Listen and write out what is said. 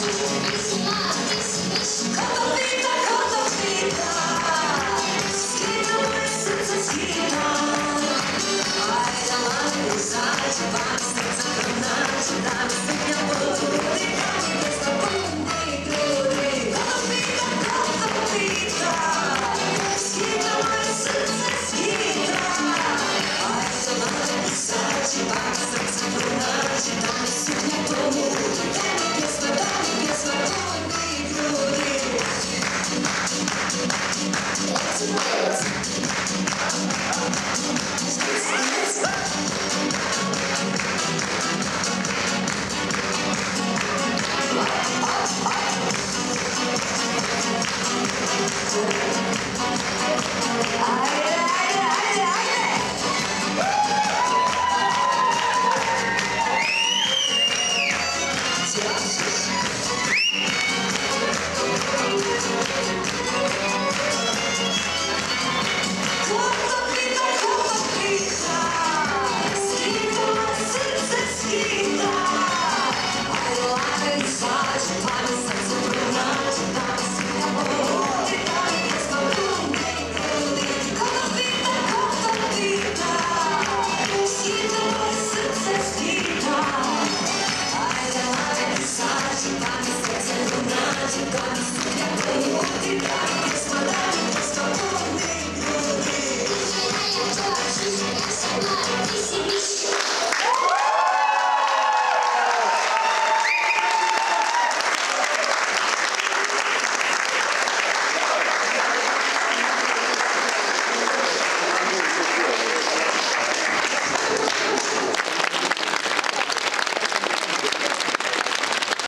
Come on, Yes.